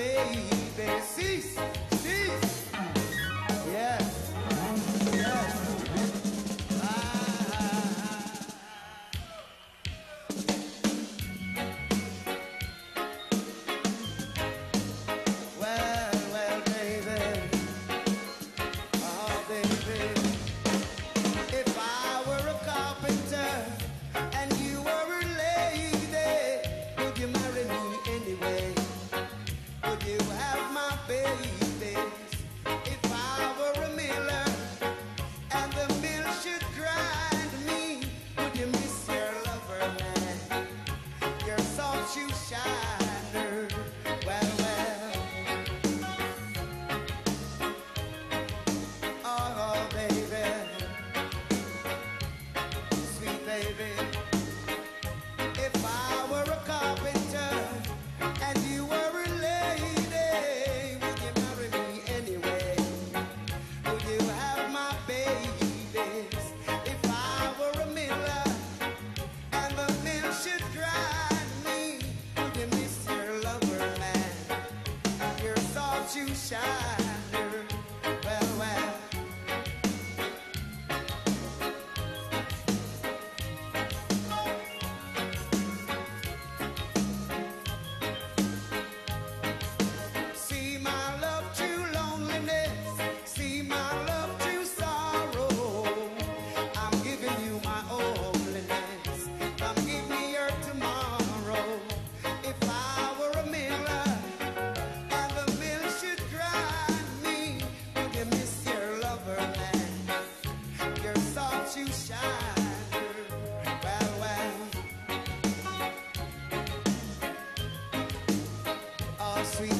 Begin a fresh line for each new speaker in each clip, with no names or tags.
baby, this sweet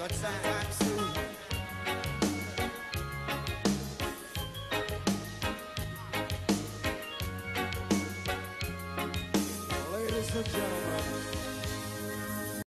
But sometime soon.
Ladies and gentlemen.